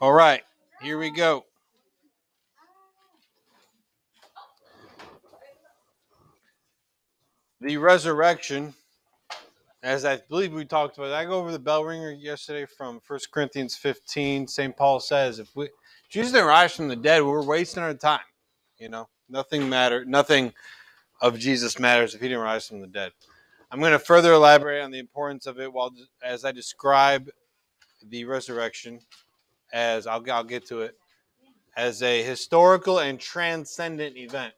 All right, here we go. The resurrection, as I believe we talked about, I go over the bell ringer yesterday from 1 Corinthians 15. St. Paul says, if we Jesus didn't rise from the dead, we're wasting our time. You know, nothing matter, nothing of Jesus matters if he didn't rise from the dead. I'm going to further elaborate on the importance of it while as I describe the resurrection as I'll, I'll get to it as a historical and transcendent event.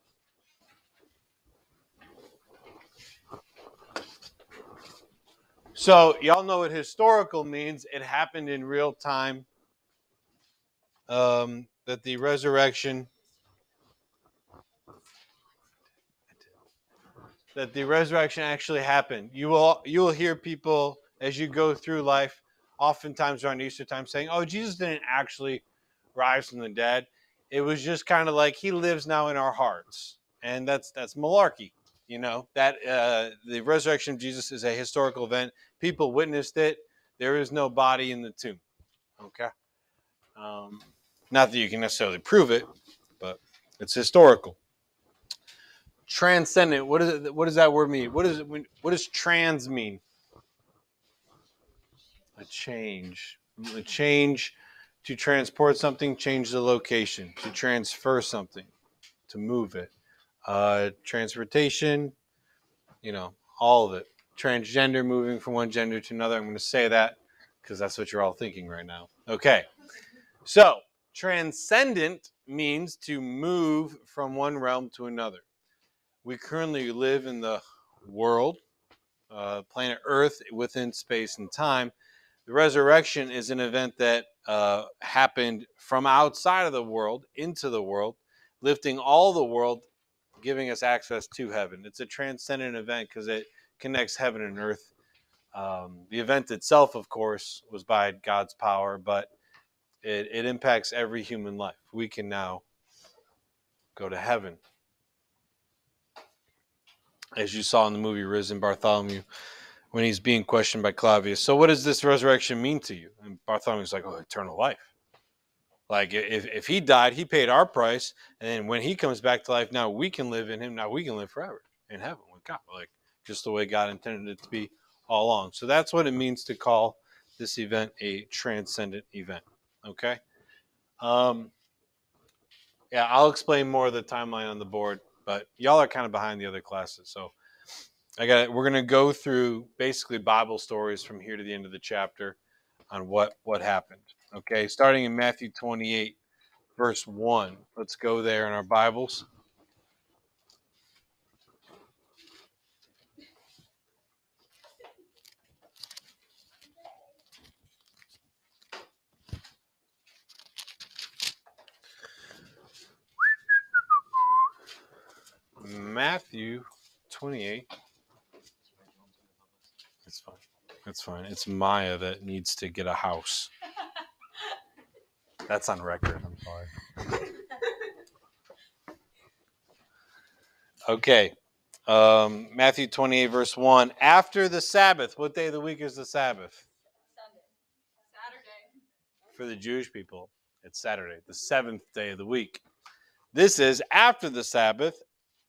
So, y'all know what historical means. It happened in real time. Um, that the resurrection that the resurrection actually happened. You will you will hear people as you go through life, oftentimes around Easter time, saying, "Oh, Jesus didn't actually rise from the dead. It was just kind of like he lives now in our hearts," and that's that's malarkey. You know that uh, the resurrection of Jesus is a historical event. People witnessed it. There is no body in the tomb. Okay, um, not that you can necessarily prove it, but it's historical transcendent what does it what does that word mean what does it what does trans mean a change a change to transport something change the location to transfer something to move it. Uh, transportation you know all of it. Transgender moving from one gender to another i'm going to say that because that's what you're all thinking right now. Okay. So transcendent means to move from one realm to another. We currently live in the world, uh, planet Earth, within space and time. The resurrection is an event that uh, happened from outside of the world into the world, lifting all the world, giving us access to heaven. It's a transcendent event because it connects heaven and earth. Um, the event itself, of course, was by God's power, but it, it impacts every human life. We can now go to heaven as you saw in the movie Risen Bartholomew, when he's being questioned by Clavius. So, what does this resurrection mean to you? And Bartholomew's like, oh, eternal life. Like, if, if he died, he paid our price. And then when he comes back to life, now we can live in him. Now we can live forever in heaven with God. Like, just the way God intended it to be all along. So, that's what it means to call this event a transcendent event. Okay. Um, yeah, I'll explain more of the timeline on the board but y'all are kind of behind the other classes. So I got we're going to go through basically Bible stories from here to the end of the chapter on what what happened. Okay, starting in Matthew 28 verse 1. Let's go there in our Bibles. Matthew 28. It's It's fine. It's Maya that needs to get a house. That's on record. I'm sorry. Okay. Um, Matthew 28, verse 1. After the Sabbath, what day of the week is the Sabbath? Sunday. Saturday. For the Jewish people, it's Saturday, the seventh day of the week. This is after the Sabbath,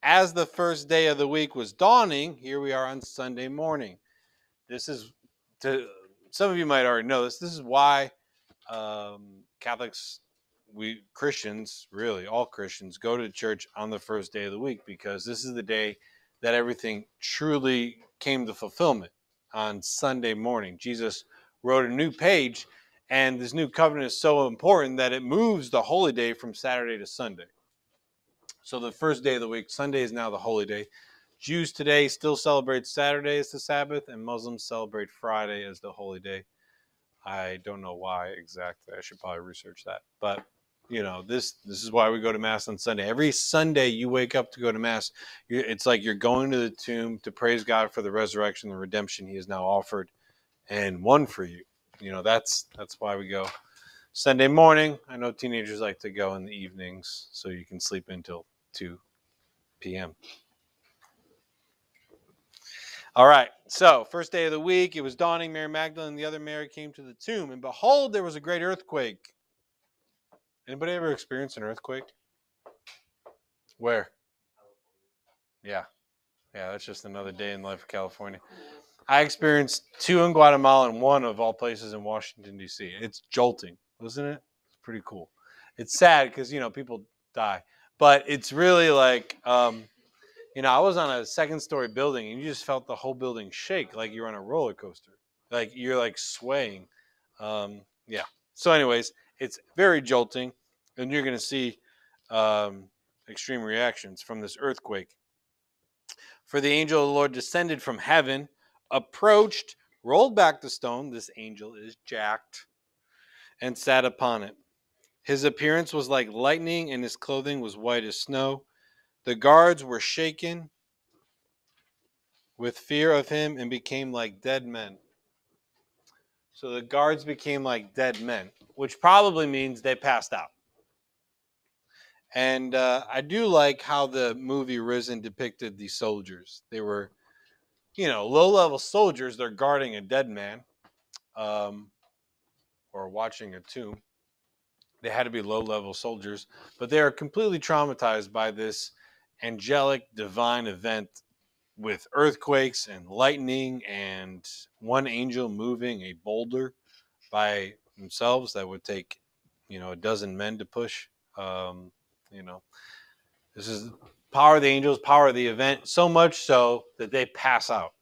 as the first day of the week was dawning, here we are on Sunday morning. This is to some of you might already know this. This is why um, Catholics, we Christians, really all Christians, go to church on the first day of the week because this is the day that everything truly came to fulfillment on Sunday morning. Jesus wrote a new page, and this new covenant is so important that it moves the holy day from Saturday to Sunday. So the first day of the week, Sunday is now the holy day. Jews today still celebrate Saturday as the Sabbath, and Muslims celebrate Friday as the holy day. I don't know why exactly. I should probably research that. But you know, this this is why we go to mass on Sunday. Every Sunday you wake up to go to mass. It's like you're going to the tomb to praise God for the resurrection, the redemption He has now offered and won for you. You know, that's that's why we go Sunday morning. I know teenagers like to go in the evenings so you can sleep until 2 p.m. All right, so first day of the week, it was dawning. Mary Magdalene and the other Mary came to the tomb, and behold, there was a great earthquake. Anybody ever experienced an earthquake? Where? Yeah. Yeah, that's just another day in life of California. I experienced two in Guatemala and one of all places in Washington D.C. It's jolting, wasn't it? It's pretty cool. It's sad because you know people die, but it's really like, um, you know, I was on a second story building and you just felt the whole building shake like you're on a roller coaster, like you're like swaying. Um, yeah. So, anyways, it's very jolting, and you're going to see um, extreme reactions from this earthquake. For the angel of the Lord descended from heaven, approached, rolled back the stone. This angel is jacked, and sat upon it. His appearance was like lightning, and his clothing was white as snow. The guards were shaken with fear of him and became like dead men. So the guards became like dead men, which probably means they passed out. And uh, I do like how the movie Risen depicted the soldiers. They were, you know, low level soldiers. They're guarding a dead man um, or watching a tomb. They had to be low level soldiers, but they are completely traumatized by this angelic divine event with earthquakes and lightning and one angel moving a boulder by themselves that would take, you know, a dozen men to push. Um, you know, this is power of the angels, power of the event, so much so that they pass out.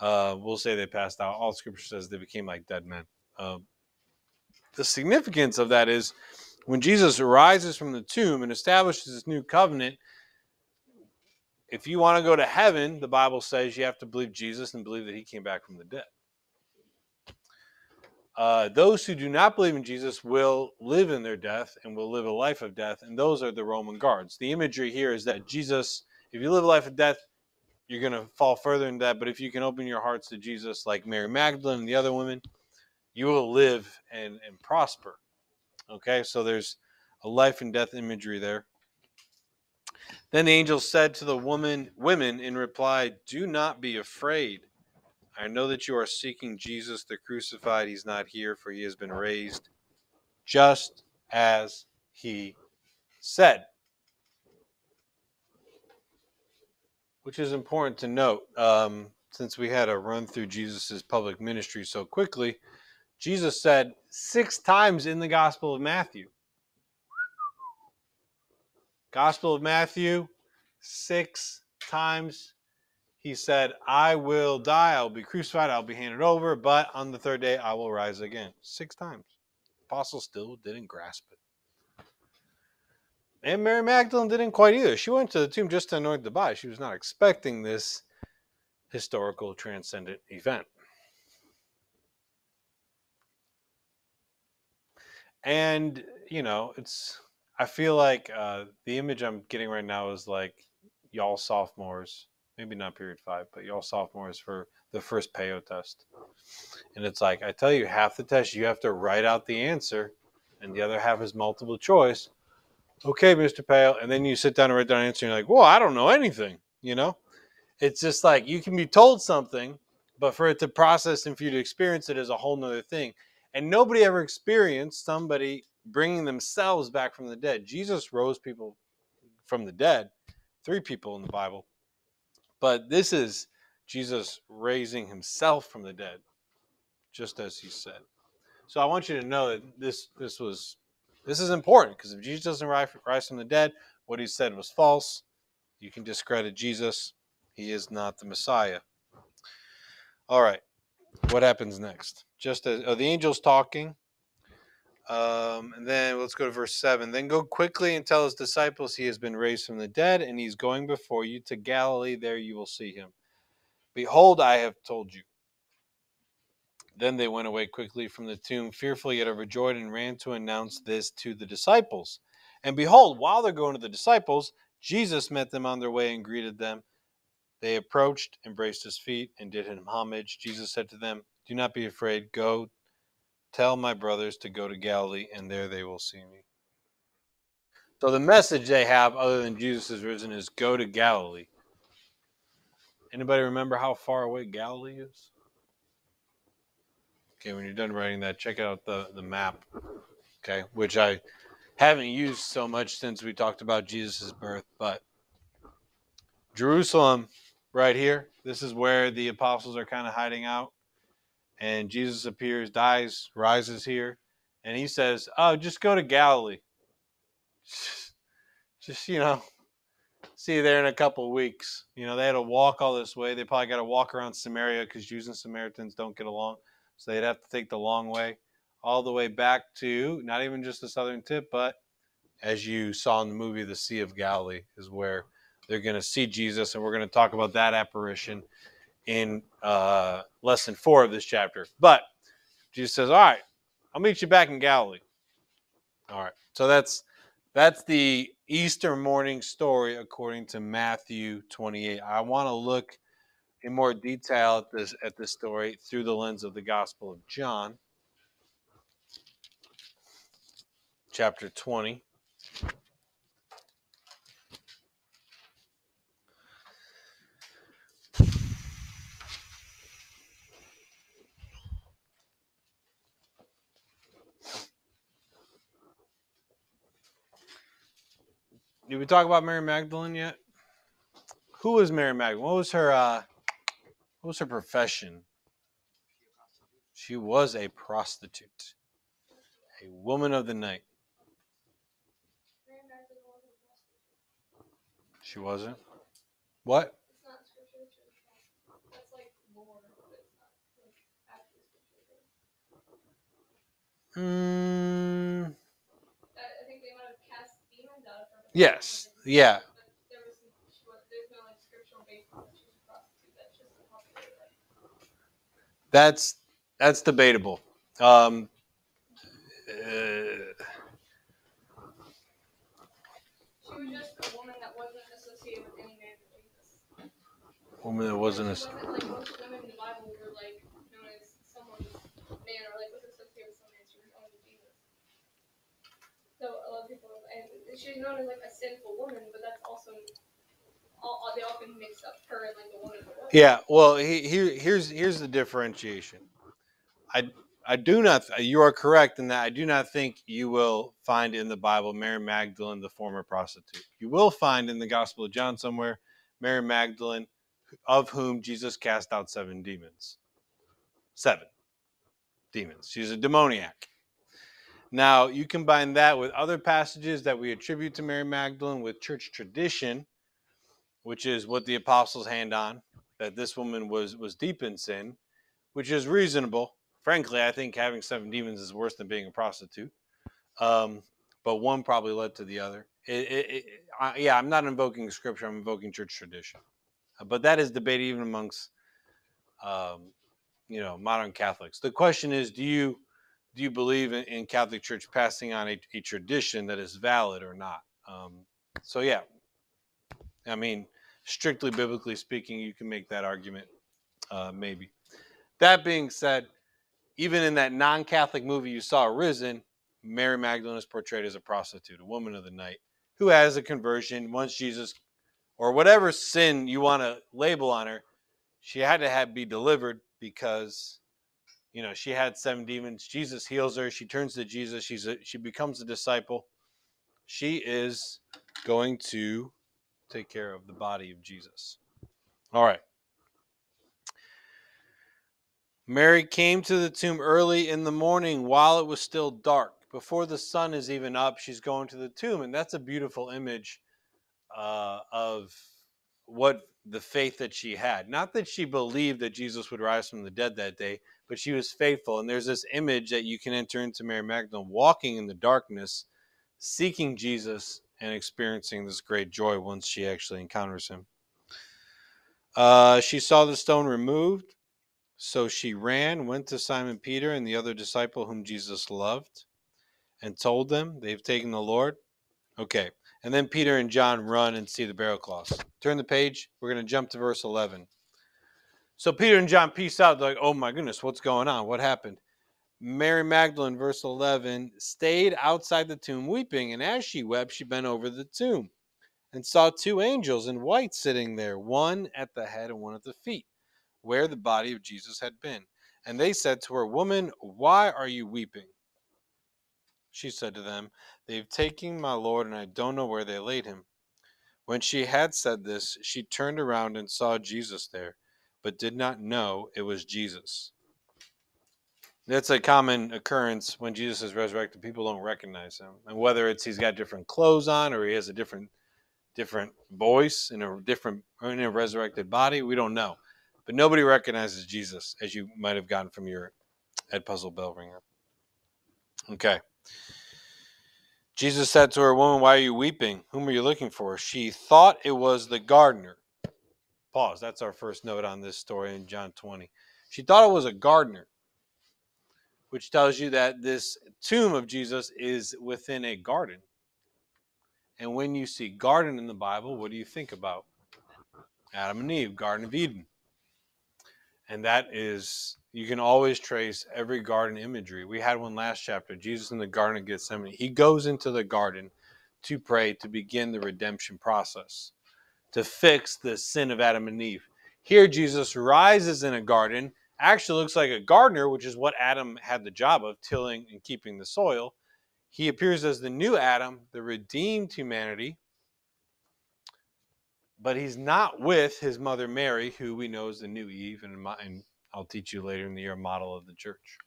Uh, we'll say they passed out. All scripture says they became like dead men. Um, the significance of that is when Jesus rises from the tomb and establishes this new covenant, if you want to go to heaven, the Bible says you have to believe Jesus and believe that he came back from the dead. Uh, those who do not believe in Jesus will live in their death and will live a life of death, and those are the Roman guards. The imagery here is that Jesus, if you live a life of death, you're going to fall further into that. But if you can open your hearts to Jesus, like Mary Magdalene and the other women, you will live and, and prosper. Okay, so there's a life and death imagery there. Then the angel said to the woman, women in reply, Do not be afraid. I know that you are seeking Jesus the crucified. He's not here, for he has been raised, just as he said. Which is important to note, um, since we had a run through Jesus' public ministry so quickly. Jesus said six times in the Gospel of Matthew. Gospel of Matthew, six times he said, I will die, I'll be crucified, I'll be handed over, but on the third day I will rise again. Six times. Apostles still didn't grasp it. And Mary Magdalene didn't quite either. She went to the tomb just to anoint the body. She was not expecting this historical transcendent event. And, you know, it's, I feel like uh, the image I'm getting right now is like y'all sophomores maybe not period five, but y'all sophomores for the first PAO test. And it's like, I tell you, half the test you have to write out the answer, and the other half is multiple choice. Okay, Mr. PAO. And then you sit down and write down an answer, and you're like, well, I don't know anything, you know? It's just like you can be told something, but for it to process and for you to experience it is a whole nother thing. And nobody ever experienced somebody bringing themselves back from the dead. Jesus rose people from the dead, three people in the Bible but this is Jesus raising himself from the dead, just as he said. So I want you to know that this this was this is important because if Jesus doesn't rise, from the dead, what he said was false. You can discredit Jesus. He is not the Messiah. All right. What happens next? Just as oh, the angels talking. Um, and then let's go to verse 7. Then go quickly and tell his disciples he has been raised from the dead, and he's going before you to Galilee. There you will see him. Behold, I have told you. Then they went away quickly from the tomb, fearful yet overjoyed, and ran to announce this to the disciples. And behold, while they're going to the disciples, Jesus met them on their way and greeted them. They approached, embraced his feet, and did him homage. Jesus said to them, Do not be afraid. Go Tell my brothers to go to Galilee, and there they will see me. So the message they have, other than Jesus is risen, is go to Galilee. Anybody remember how far away Galilee is? Okay, when you're done writing that, check out the, the map. Okay, which I haven't used so much since we talked about Jesus' birth, but Jerusalem, right here, this is where the apostles are kind of hiding out. And Jesus appears, dies, rises here, and he says, Oh, just go to Galilee. Just, you know, see you there in a couple weeks. You know, they had to walk all this way. They probably got to walk around Samaria because Jews and Samaritans don't get along. So they'd have to take the long way all the way back to not even just the southern tip, but as you saw in the movie, the Sea of Galilee is where they're going to see Jesus. And we're going to talk about that apparition in uh, lesson four of this chapter. But Jesus says, All right, I'll meet you back in Galilee. All right. So that's that's the Easter morning story according to Matthew 28. I want to look in more detail at this at this story through the lens of the Gospel of John, chapter 20. Did we talk about Mary Magdalene yet? Who was Mary Magdalene? What was her uh what was her profession? She was a prostitute. A woman of the night. She wasn't? What? It's a Yeah. That's just a popular like, That's debatable. Um uh, She was just a woman that wasn't associated with any man but Jesus. woman that wasn't a She wasn't like most women in the Bible were like known as someone's man or like was associated with some man. She was only Jesus. So a lot of people, and she's known as like a sinful woman, but that's also all, they often mix up her and like a woman. Yeah, well, he, here here's here's the differentiation. I I do not. You are correct in that I do not think you will find in the Bible Mary Magdalene, the former prostitute. You will find in the Gospel of John somewhere Mary Magdalene, of whom Jesus cast out seven demons. Seven demons. She's a demoniac. Now you combine that with other passages that we attribute to Mary Magdalene with church tradition, which is what the apostles hand on that this woman was was deep in sin, which is reasonable. Frankly, I think having seven demons is worse than being a prostitute. Um, but one probably led to the other. It, it, it, I, yeah, I'm not invoking scripture. I'm invoking church tradition. Uh, but that is debated even amongst, um, you know, modern Catholics. The question is, do you do you believe in, in Catholic Church passing on a, a tradition that is valid or not? Um, so yeah, I mean, strictly biblically speaking, you can make that argument, uh, maybe. That being said, even in that non Catholic movie you saw, Risen, Mary Magdalene is portrayed as a prostitute, a woman of the night, who has a conversion once Jesus, or whatever sin you want to label on her, she had to have be delivered because, you know, she had seven demons. Jesus heals her. She turns to Jesus. She's a, she becomes a disciple. She is going to take care of the body of Jesus. All right. Mary came to the tomb early in the morning while it was still dark. Before the sun is even up, she's going to the tomb. And that's a beautiful image uh, of what the faith that she had. Not that she believed that Jesus would rise from the dead that day, but she was faithful. And there's this image that you can enter into Mary Magdalene walking in the darkness, seeking Jesus and experiencing this great joy once she actually encounters him. Uh, she saw the stone removed, so she ran, went to Simon Peter and the other disciple whom Jesus loved, and told them, They've taken the Lord. Okay. And then Peter and John run and see the burial cloths. Turn the page. We're going to jump to verse 11. So Peter and John peace out. They're like, oh my goodness, what's going on? What happened? Mary Magdalene, verse 11, stayed outside the tomb weeping, and as she wept, she bent over the tomb and saw two angels in white sitting there, one at the head and one at the feet, where the body of Jesus had been. And they said to her, Woman, why are you weeping? she said to them, They've taken my Lord, and I don't know where they laid him. When she had said this, she turned around and saw Jesus there, but did not know it was Jesus. That's a common occurrence when Jesus is resurrected. People don't recognize him, and whether it's he's got different clothes on or he has a different different voice in a different in a resurrected body, we don't know. But nobody recognizes Jesus, as you might have gotten from your Edpuzzle bell ringer. Okay. Jesus said to her, Woman, why are you weeping? Whom are you looking for? She thought it was the gardener. Pause. That's our first note on this story in John 20. She thought it was a gardener, which tells you that this tomb of Jesus is within a garden. And when you see garden in the Bible, what do you think about? Adam and Eve, Garden of Eden. And that is, you can always trace every garden imagery. We had one last chapter, Jesus in the Garden of Gethsemane. He goes into the garden to pray to begin the redemption process, to fix the sin of Adam and Eve. Here, Jesus rises in a garden, actually looks like a gardener, which is what Adam had the job of, tilling and keeping the soil. He appears as the new Adam, the redeemed humanity, but he's not with his mother Mary, who we know is the new Eve, and, I'll teach you later in the year a model of the church.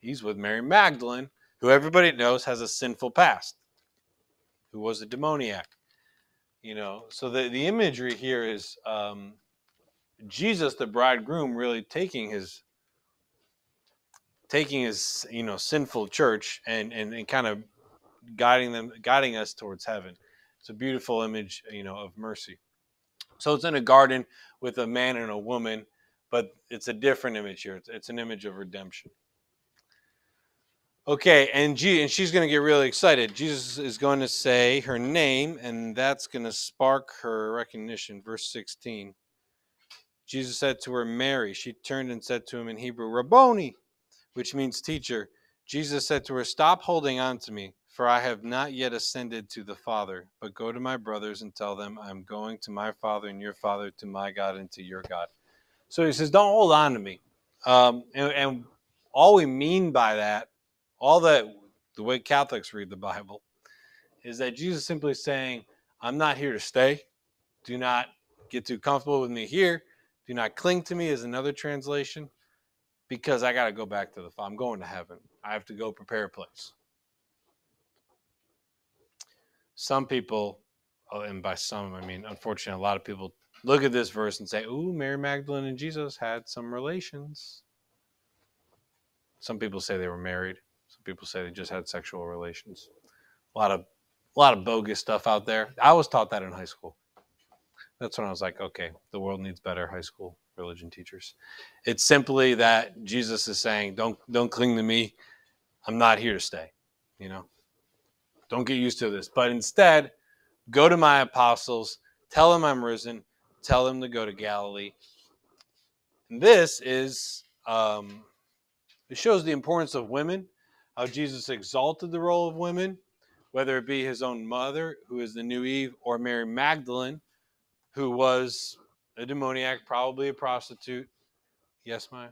He's with Mary Magdalene, who everybody knows has a sinful past, who was a demoniac. You know, so the, the imagery here is um, Jesus, the bridegroom, really taking his taking his you know sinful church and and, and kind of guiding them guiding us towards heaven. It's a beautiful image, you know, of mercy. So it's in a garden with a man and a woman, but it's a different image here. It's, it's an image of redemption. Okay, and, G, and she's going to get really excited. Jesus is going to say her name, and that's going to spark her recognition. Verse 16. Jesus said to her, Mary. She turned and said to him in Hebrew, Rabboni, which means teacher. Jesus said to her, Stop holding on to me, for I have not yet ascended to the Father, but go to my brothers and tell them, I am going to my Father and your Father, to my God and to your God. So he says, Don't hold on to me. Um, and, and all we mean by that, all that the way Catholics read the Bible, is that Jesus simply saying, I'm not here to stay. Do not get too comfortable with me here. Do not cling to me, is another translation, because I got to go back to the Father. I'm going to heaven. I have to go prepare a place some people, oh, and by some I mean unfortunately, a lot of people look at this verse and say, "Ooh, Mary Magdalene and Jesus had some relations." Some people say they were married. People say they just had sexual relations. A lot of a lot of bogus stuff out there. I was taught that in high school. That's when I was like, okay, the world needs better high school religion teachers. It's simply that Jesus is saying, don't don't cling to me. I'm not here to stay. You know. Don't get used to this. But instead, go to my apostles, tell them I'm risen, tell them to go to Galilee. And this is, um, it shows the importance of women, how Jesus exalted the role of women, whether it be his own mother, who is the new Eve, or Mary Magdalene, who was a demoniac, probably a prostitute. Yes, Maya?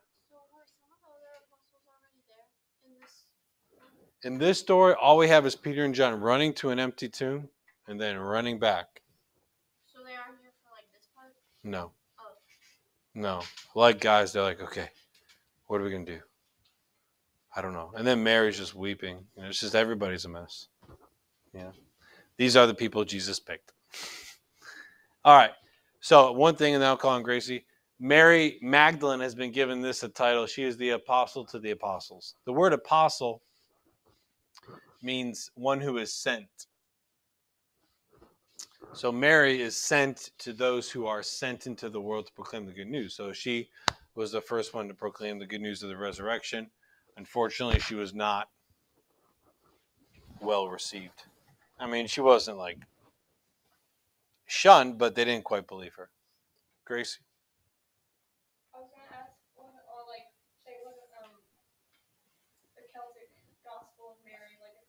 In this story, all we have is Peter and John running to an empty tomb and then running back. So they are here for like this part? No. Oh. No. Like guys, they're like, okay, what are we gonna do? I don't know. And then Mary's just weeping. You know, it's just everybody's a mess. Yeah. These are the people Jesus picked. All right. So one thing, and then I'll call on Gracie. Mary Magdalene has been given this a title. She is the apostle to the apostles. The word apostle means one who is sent. So Mary is sent to those who are sent into the world to proclaim the good news. So she was the first one to proclaim the good news of the resurrection. Unfortunately, she was not well received. I mean, she wasn't like shunned, but they didn't quite believe her. Gracie?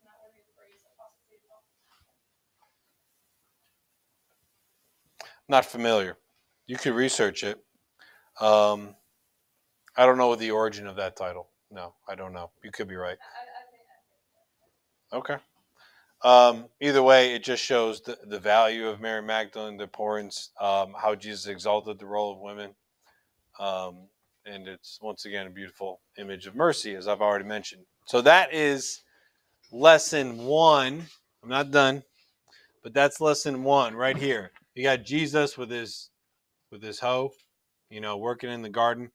Not worthy of race, apostle the gospel. Not familiar. You could research it. Um, I don't know the origin of that title. No, I don't know. You could be right. Okay. Um, either way, it just shows the, the value of Mary Magdalene, the importance, um, how Jesus exalted the role of women. Um, and it's once again a beautiful image of mercy, as I've already mentioned. So that is lesson one. I'm not done, but that's lesson one right here. You got Jesus with his with his hoe, you know, working in the garden.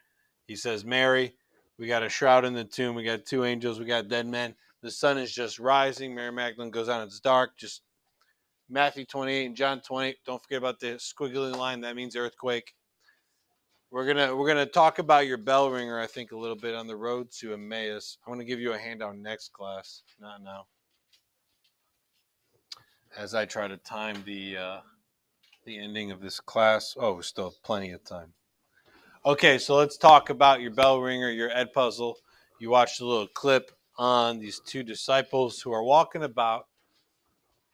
He says, Mary, we got a shroud in the tomb. We got two angels. We got dead men. The sun is just rising. Mary Magdalene goes out. It's dark. Just Matthew 28 and John 20. Don't forget about the squiggly line. That means earthquake. We're gonna we're gonna talk about your bell ringer. I think a little bit on the road to Emmaus. I'm gonna give you a handout next class, not now. As I try to time the uh, the ending of this class. Oh, we still have plenty of time. Okay, so let's talk about your bell ringer, your Edpuzzle. You watched a little clip on these two disciples who are walking about.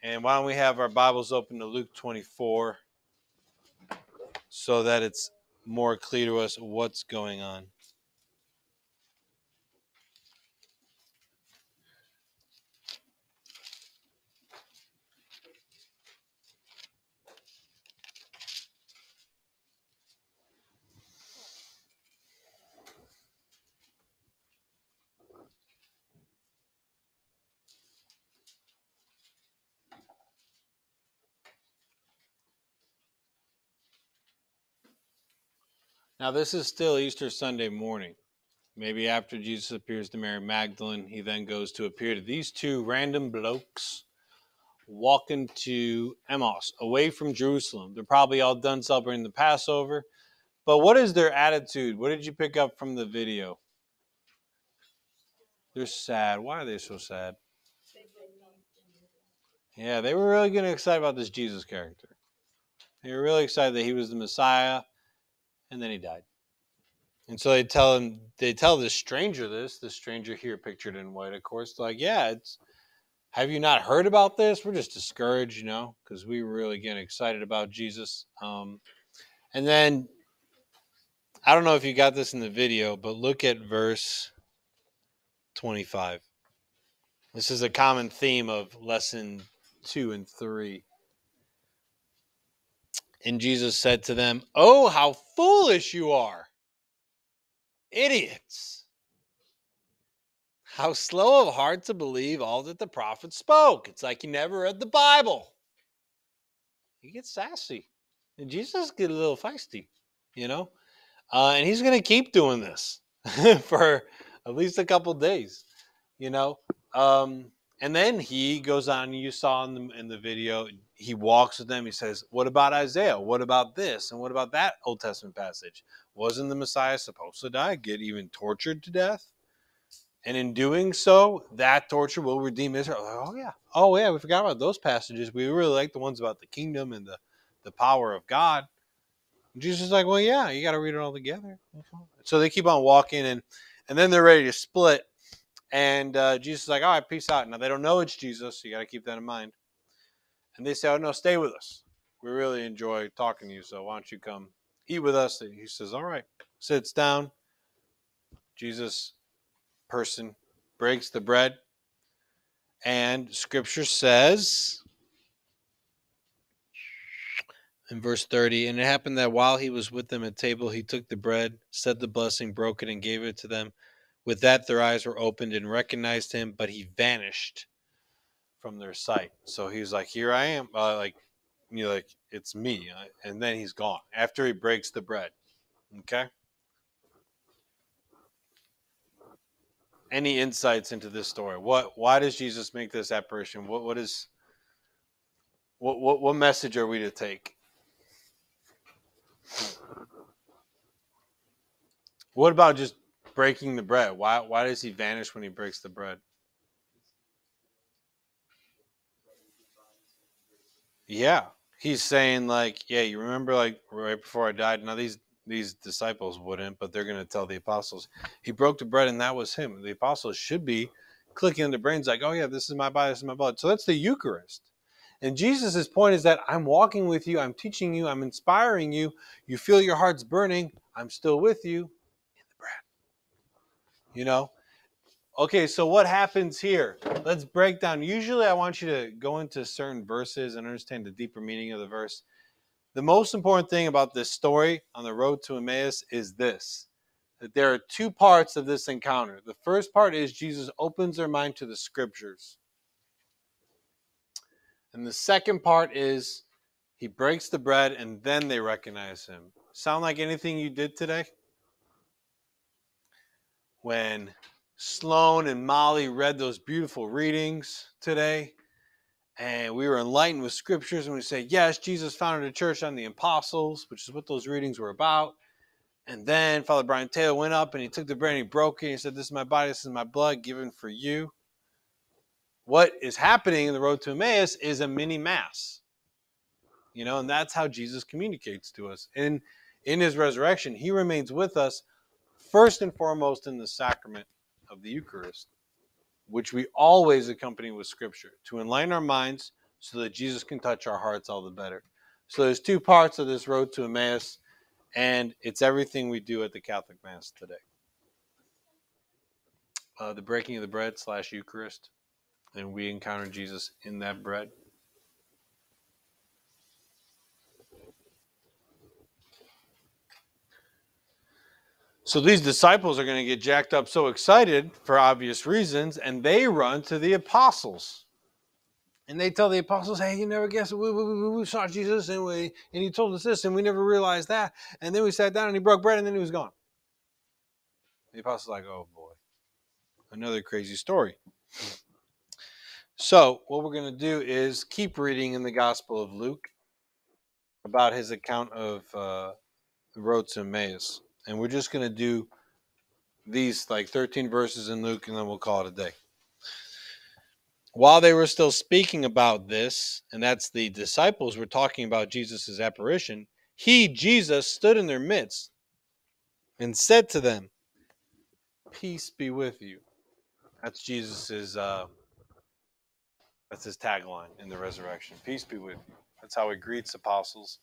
And why don't we have our Bibles open to Luke 24 so that it's more clear to us what's going on. Now, this is still Easter Sunday morning. Maybe after Jesus appears to Mary Magdalene, he then goes to appear to these two random blokes walking to Emmaus, away from Jerusalem. They're probably all done celebrating the Passover. But what is their attitude? What did you pick up from the video? They're sad. Why are they so sad? Yeah, they were really getting excited about this Jesus character. They were really excited that he was the Messiah and then he died. And so they tell him, they tell this stranger this, the stranger here pictured in white, of course, like, yeah, it's, have you not heard about this? We're just discouraged, you know, because we were really getting excited about Jesus. Um, and then, I don't know if you got this in the video, but look at verse 25. This is a common theme of lesson two and three. And Jesus said to them, Oh, how foolish you are! Idiots! How slow of heart to believe all that the prophets spoke. It's like you never read the Bible. He gets sassy. And Jesus get a little feisty, you know? Uh, and he's going to keep doing this for at least a couple days, you know? Um, and then he goes on, you saw in the, in the video, he walks with them. He says, What about Isaiah? What about this? And what about that Old Testament passage? Wasn't the Messiah supposed to die, get even tortured to death? And in doing so, that torture will redeem Israel. oh, yeah. Oh, yeah. We forgot about those passages. We really like the ones about the kingdom and the, the power of God. And Jesus is like, Well, yeah, you got to read it all together. So they keep on walking, and, and then they're ready to split. And uh, Jesus is like, All right, peace out. Now, they don't know it's Jesus, so you got to keep that in mind. And they say, Oh, no, stay with us. We really enjoy talking to you, so why don't you come eat with us? And he says, All right. Sits down. Jesus, person, breaks the bread. And scripture says in verse 30 And it happened that while he was with them at table, he took the bread, said the blessing, broke it, and gave it to them. With that, their eyes were opened and recognized him, but he vanished from their sight. So he was like, "Here I am," uh, like you know, like it's me, uh, and then he's gone after he breaks the bread. Okay. Any insights into this story? What? Why does Jesus make this apparition? What? What is? What? What? What message are we to take? What about just breaking the bread? Why? Why does he vanish when he breaks the bread? Yeah. He's saying like, yeah, you remember like right before I died. Now these these disciples wouldn't, but they're going to tell the apostles. He broke the bread and that was him. The apostles should be clicking in their brains like, "Oh yeah, this is my body, this is my blood." So that's the Eucharist. And Jesus' point is that I'm walking with you, I'm teaching you, I'm inspiring you. You feel your heart's burning, I'm still with you. You know, Okay, so what happens here? Let's break down. Usually, I want you to go into certain verses and understand the deeper meaning of the verse. The most important thing about this story on the road to Emmaus is this that there are two parts of this encounter. The first part is Jesus opens their mind to the scriptures. And the second part is he breaks the bread and then they recognize him. Sound like anything you did today? When Sloan and Molly read those beautiful readings today, and we were enlightened with scriptures, and we say, Yes, Jesus founded a church on the apostles, which is what those readings were about. And then Father Brian Taylor went up and he took the bread and he broke it. And he said, This is my body, this is my blood given for you. What is happening in the road to Emmaus is a mini mass. You know, and that's how Jesus communicates to us. And in his resurrection, he remains with us first and foremost in the sacrament of the Eucharist, which we always accompany with scripture to enlighten our minds so that Jesus can touch our hearts all the better. So there's two parts of this road to Emmaus and it's everything we do at the Catholic Mass today. Uh, the breaking of the bread slash Eucharist, and we encounter Jesus in that bread. So these disciples are going to get jacked up so excited for obvious reasons, and they run to the apostles. And they tell the apostles, hey, you never guessed, we, we, we, saw Jesus and we and he told us this and we never realized that. And then we sat down and he broke bread and then he was gone. The apostles like, oh boy, another crazy story. So what we're going to do is keep reading in the Gospel of Luke about his account of uh, the road to Emmaus. And we're just going to do these like 13 verses in Luke and then we'll call it a day while they were still speaking about this, and that's the disciples were talking about Jesus' apparition, he, Jesus, stood in their midst and said to them, Peace be with you. That's Jesus's uh that's his tagline in the resurrection. Peace be with you. That's how he greets apostles.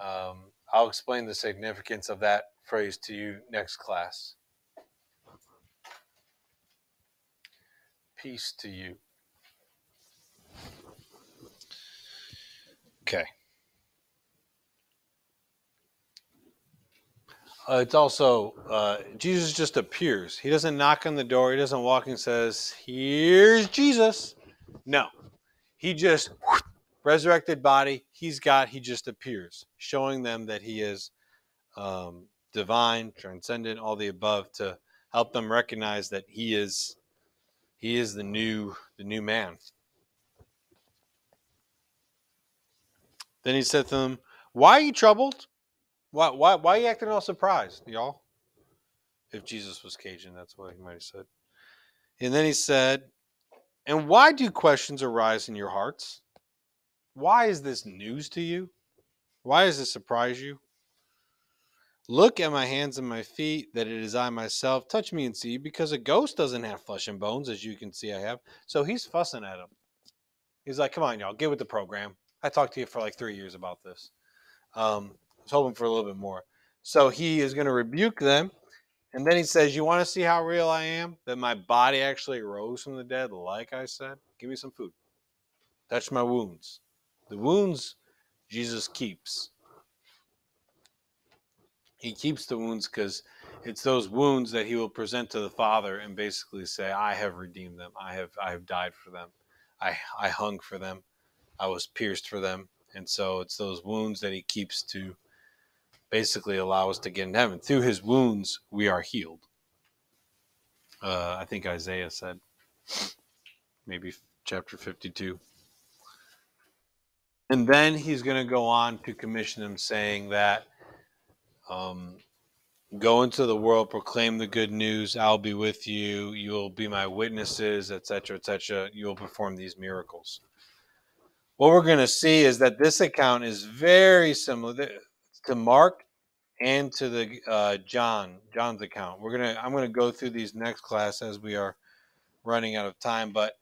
Um, I'll explain the significance of that phrase to you next class. Peace to you. Okay. Uh, it's also uh, Jesus just appears. He doesn't knock on the door. He doesn't walk and says, "Here's Jesus." No, he just whoosh, resurrected body. He's got. He just appears, showing them that he is um, divine, transcendent, all the above, to help them recognize that he is he is the new the new man. Then he said to them, Why are you troubled? Why, why, why are you acting all surprised, y'all? If Jesus was Cajun, that's what he might have said. And then he said, And why do questions arise in your hearts? Why is this news to you? Why does this surprise you? Look at my hands and my feet, that it is I myself. Touch me and see, because a ghost doesn't have flesh and bones, as you can see I have. So he's fussing at him. He's like, Come on, y'all, get with the program. I talked to you for like three years about this. Um, I was hoping for a little bit more. So he is going to rebuke them. And then he says, You want to see how real I am? That my body actually rose from the dead, like I said? Give me some food. Touch my wounds. The wounds Jesus keeps. He keeps the wounds because it's those wounds that he will present to the Father and basically say, I have redeemed them. I have I have died for them. I, I hung for them. I was pierced for them. And so it's those wounds that he keeps to basically allow us to get in heaven. Through his wounds, we are healed. Uh, I think Isaiah said, maybe chapter 52. And then he's going to go on to commission him saying that um, go into the world, proclaim the good news. I'll be with you. You will be my witnesses, etc., etc. You will perform these miracles what we're going to see is that this account is very similar to Mark and to the uh, John John's account. We're gonna I'm gonna go through these next class as we are running out of time. But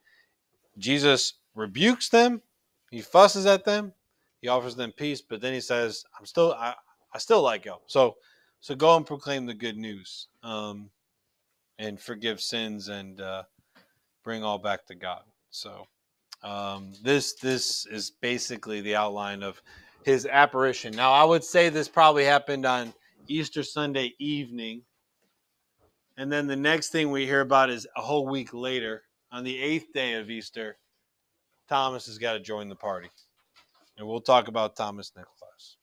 Jesus rebukes them, he fusses at them, he offers them peace, but then he says, "I'm still I, I still like y'all. So so go and proclaim the good news. Um, and forgive sins and uh, bring all back to God. So um, this this is basically the outline of his apparition. Now I would say this probably happened on Easter Sunday evening, and then the next thing we hear about is a whole week later on the eighth day of Easter. Thomas has got to join the party, and we'll talk about Thomas next class.